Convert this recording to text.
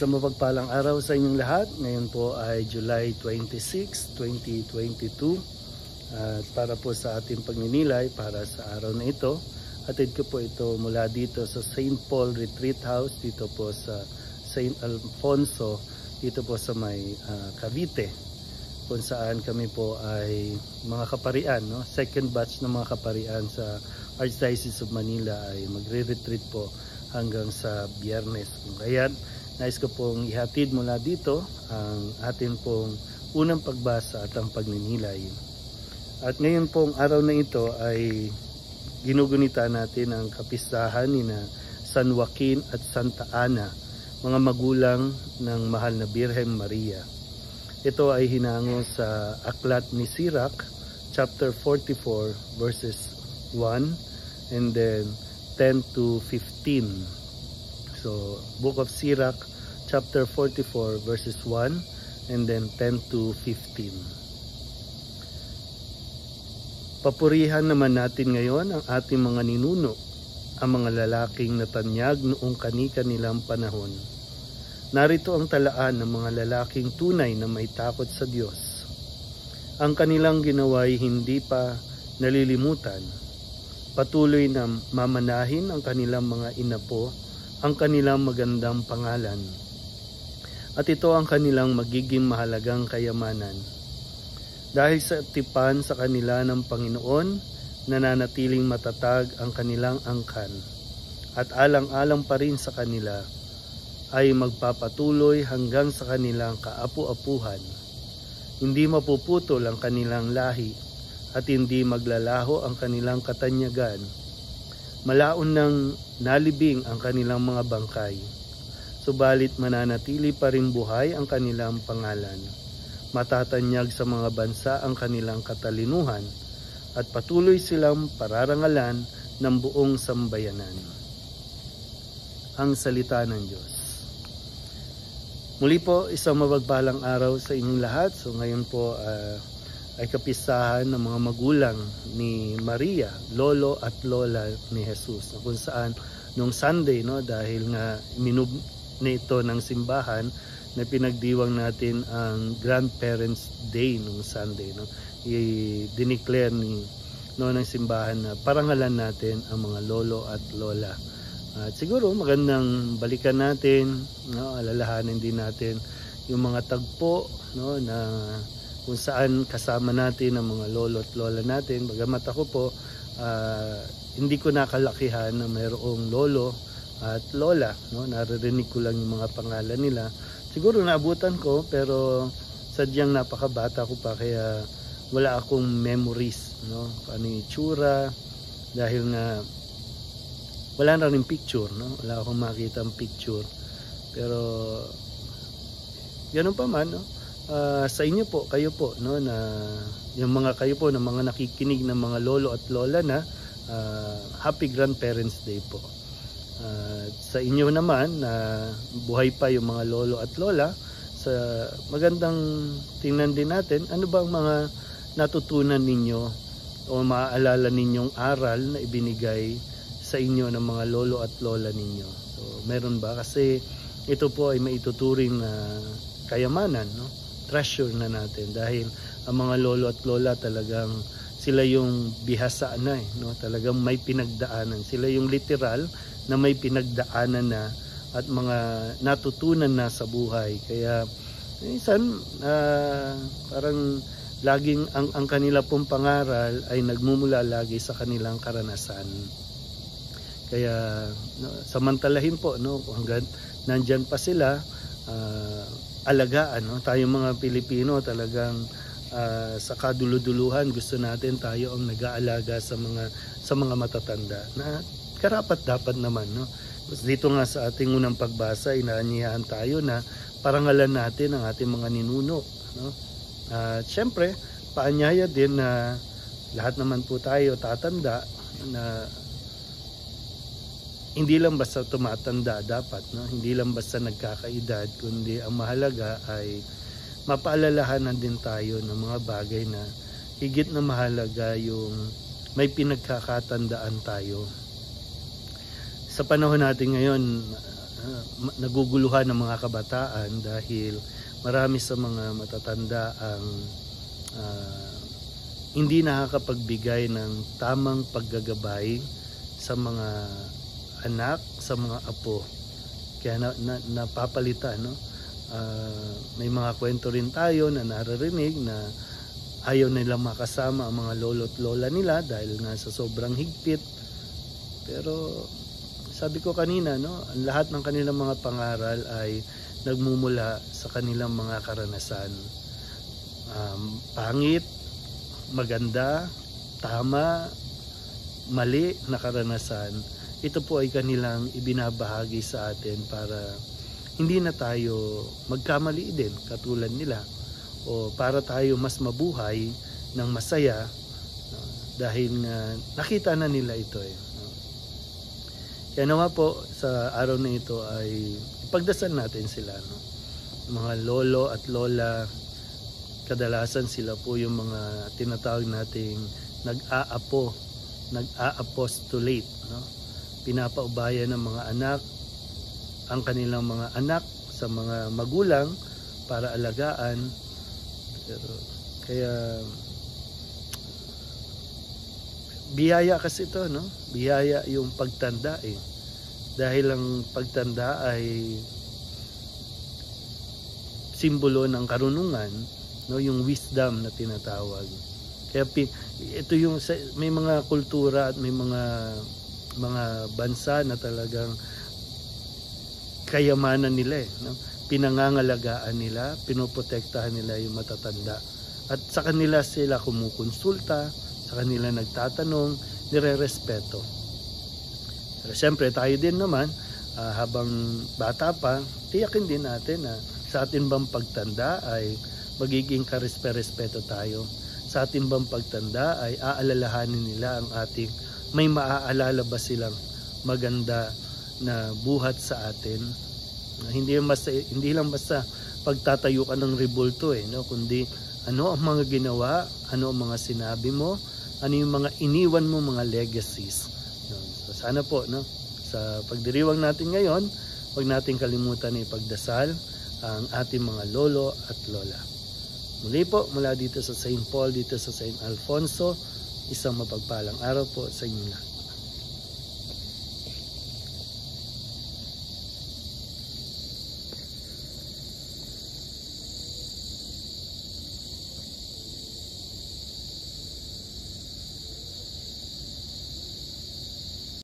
Isang mapagpalang araw sa inyong lahat. Ngayon po ay July 26, 2022. At para po sa ating pagninilay para sa araw na ito, atid ko po ito mula dito sa St. Paul Retreat House, dito po sa St. Alfonso, dito po sa may uh, Cavite, kung saan kami po ay mga kaparian, no? second batch ng mga kaparian sa Archdiocese of Manila ay magre-retreat po hanggang sa biyernes. Kung kaya Nais ko pong ihatid mula dito ang atin pong unang pagbasa at ang pagninilay. At ngayon pong araw na ito ay ginugunita natin ang kapistahan ni na San Joaquin at Santa Ana, mga magulang ng mahal na Birhen Maria. Ito ay hinango sa aklat ni Sirach, chapter 44, verses 1 and then 10 to 15. So, Book of Sirach, chapter 44, verses 1, and then 10 to 15. Papurihan naman natin ngayon ang ating mga ninuno, ang mga lalaking natanyag noong kani-kanilang panahon. Narito ang talaan ng mga lalaking tunay na may takot sa Diyos. Ang kanilang ginawa'y hindi pa nalilimutan. Patuloy na mamanahin ang kanilang mga inapo ang kanilang magandang pangalan. At ito ang kanilang magiging mahalagang kayamanan. Dahil sa tipan sa kanila ng Panginoon, nananatiling matatag ang kanilang angkan. At alang-alang pa rin sa kanila ay magpapatuloy hanggang sa kanilang kaapu-apuhan. Hindi mapuputol ang kanilang lahi at hindi maglalaho ang kanilang katanyagan Malaon nang nalibing ang kanilang mga bangkay, subalit mananatili pa rin buhay ang kanilang pangalan. Matatanyag sa mga bansa ang kanilang katalinuhan at patuloy silang pararangalan ng buong sambayanan. Ang salita ng Diyos. Muli po, isang mabagpalang araw sa inyong lahat. So ngayon po, uh, ay kapisahan ng mga magulang ni Maria, lolo at lola ni Jesus. Kung saan nung Sunday, no, dahil nga minub nito ng simbahan na pinagdiwang natin ang Grandparents Day nung Sunday. No, i-declare ni no, ng simbahan na parangalan natin ang mga lolo at lola. At siguro magandang balikan natin, no, alalahanin din natin yung mga tagpo no, na kung saan kasama natin ang mga lolo at lola natin. Bagamat ako po, uh, hindi ko nakalakihan na mayroong lolo at lola. No? Naririnig ko lang yung mga pangalan nila. Siguro naabutan ko pero sadyang napakabata ko pa kaya wala akong memories. No? Ano yung itsura dahil nga wala na rin picture. No? Wala akong makita ang picture. Pero ganun pa man, no? Uh, sa inyo po, kayo po, no, na yung mga kayo po, ng mga nakikinig ng mga lolo at lola na uh, Happy Grandparents Day po. Uh, sa inyo naman na buhay pa yung mga lolo at lola, sa magandang tingnan din natin, ano ba ang mga natutunan ninyo o maaalala ninyong aral na ibinigay sa inyo ng mga lolo at lola ninyo. So, meron ba? Kasi ito po ay maituturing na kayamanan, no? Treasure na natin dahil ang mga lolo at lola talagang sila yung bihasa na eh, no? talagang may pinagdaanan. Sila yung literal na may pinagdaanan na at mga natutunan na sa buhay. Kaya minsan uh, parang laging ang, ang kanila pong pangaral ay nagmumula lagi sa kanilang karanasan. Kaya no, samantalahin po no hanggang nandiyan pa sila uh, alagaan. No? Tayo mga Pilipino talagang uh, sa kaduluduluhan gusto natin tayo ang nag-aalaga sa mga sa mga matatanda na karapat dapat naman no dito nga sa ating unang pagbasa inaanyayahan tayo na parangalan natin ang ating mga ninuno no at uh, syempre paanyaya din na lahat naman po tayo tatanda na hindi lang basta tumatanda dapat, no? hindi lang basta nagkakaedad, kundi ang mahalaga ay mapaalalahanan din tayo ng mga bagay na higit na mahalaga yung may pinagkakatandaan tayo. Sa panahon natin ngayon, ah, ma- naguguluhan ng mga kabataan dahil marami sa mga matatanda ang ah, hindi nakakapagbigay ng tamang paggagabay sa mga anak, sa mga apo. Kaya na, na, napapalitan, no? Ah, may mga kwento rin tayo na naririnig na ayaw nila makasama ang mga lolo at lola nila dahil nga sa sobrang higpit. Pero sabi ko kanina, no, ang lahat ng kanilang mga pangaral ay nagmumula sa kanilang mga karanasan. Um, pangit, maganda, tama, mali na karanasan, ito po ay kanilang ibinabahagi sa atin para hindi na tayo magkamali din katulad nila o para tayo mas mabuhay ng masaya no? dahil nga nakita na nila ito eh. Kaya nawa po sa araw na ito ay ipagdasal natin sila no. Mga lolo at lola kadalasan sila po yung mga tinatawag nating nag-aapo, nag-aapostolate, no? Pinapaubaya ng mga anak ang kanilang mga anak sa mga magulang para alagaan pero kaya biyaya kasi ito, no? Biyaya yung pagtanda eh. Dahil ang pagtanda ay simbolo ng karunungan, no? Yung wisdom na tinatawag. Kaya ito yung may mga kultura at may mga mga bansa na talagang kayamanan nila eh, no? pinangangalagaan nila, pinoprotektahan nila yung matatanda. At sa kanila sila kumukonsulta, sa kanila nagtatanong, nire-respeto. Pero siyempre tayo din naman, ah, habang bata pa, tiyakin din natin na sa atin bang pagtanda ay magiging karespe-respeto tayo. Sa atin bang pagtanda ay aalalahanin nila ang ating may maaalala ba silang maganda na buhat sa atin hindi lang basta hindi lang basta pagtatayo ka ng rebulto eh no kundi ano ang mga ginawa ano ang mga sinabi mo ano yung mga iniwan mo mga legacies no? so sana po no sa pagdiriwang natin ngayon huwag nating kalimutan na ipagdasal ang ating mga lolo at lola muli po mula dito sa St. Paul dito sa St. Alfonso isang mapagpalang araw po sa inyo lahat